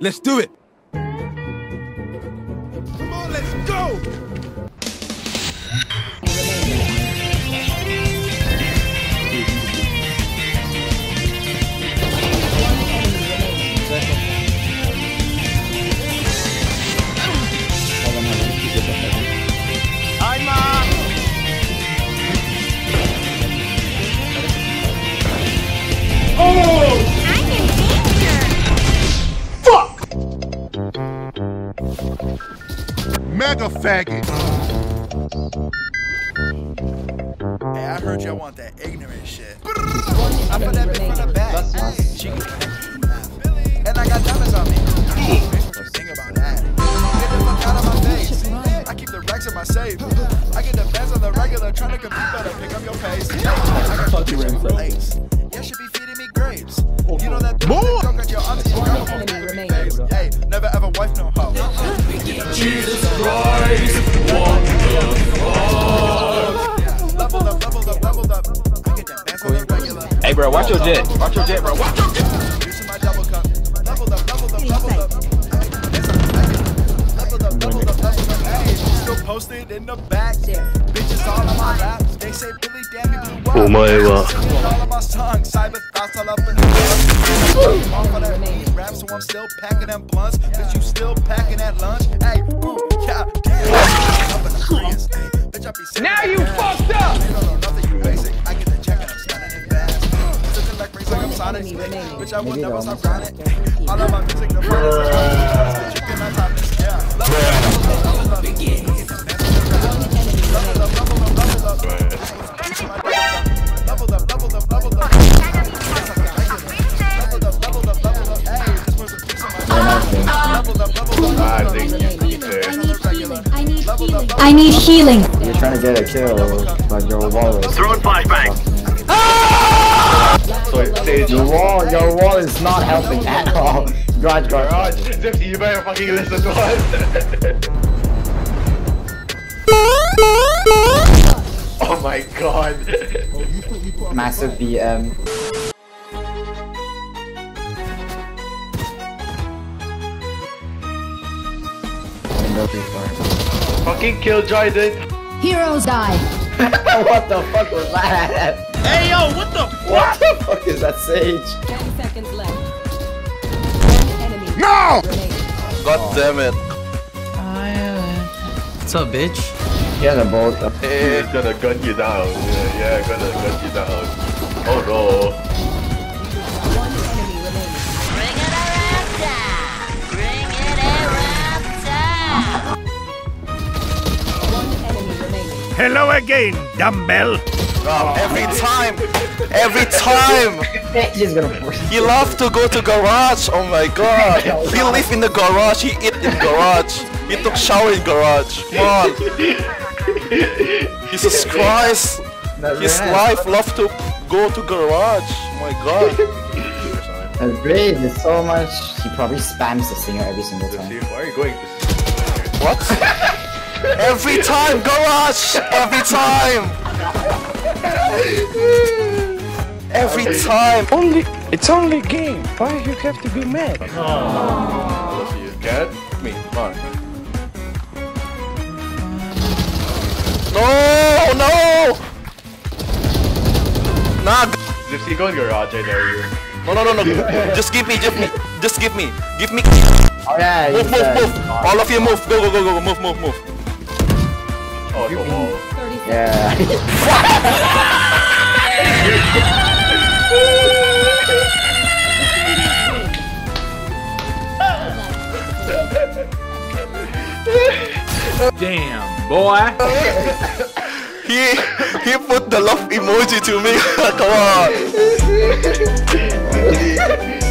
Let's do it. Mega faggot. Hey, I heard y'all want that ignorant shit. I put that bitch from the back. She and I got diamonds on me. Think about that. Get the fuck out of my face. I keep the racks in my safe. I get the bands on the regular, trying to compete, better pick up your pace. I got fuck you face. What the fuck? Leveled up, leveled up, leveled up. Hey, bro, watch your Jett. Watch your Jett, bro. Watch your Jett. My double cup. Up, up, up. Up, up, up. Hey, still posted in the back. Bitches all on my lap. They say Billy Damn, blew up. Cyber thoughts all up in the air. Rap, so I'm still packing them blunts. Bitch, you still packing that lunch. Hey, boom bitch, I Now you fucked up. I'm I'm up, up, I need healing. You're trying to get a kill, but your wall is. Throwing flashbang. So stage Your wall, your wall is not helping at all. Garage, garage. Oh, Zifsy, you better fucking listen to us. oh my god. Massive BM. Window before. Fucking kill Jordan. Heroes die. what the fuck was that? Hey yo, what the? What the fuck is that sage? 10 seconds left. One enemy No! remaining. God damn it. What's up, bitch? Yeah, the bolt. He's gonna gun you down. Yeah, yeah, gonna gun you down. Oh no. Hello again, dumbbell. Every time, every time, She's gonna force he love to go to garage. Oh my god, he live in the garage. He eat in garage. He took shower in garage. Come on, Jesus Christ, his life love to go to garage. Oh my god. That's great. It's so much. He probably spams the singer every single time. why are you going to What? Every time, garage. Every time. Every time. Only, it's only game. Why you have to be mad? Zifsy? Get me. Come on. No, no. Nah, g- Zifsy, go in garage. I know you. no, no, no, no. Just give me, give me, just give me, give me. Oh yeah, Move, move, move. All of you move. Go, go, go, go, go. Move, move, move. Oh, the wall. 30. Yeah. Damn, boy. He, he put the love emoji to me. Come on.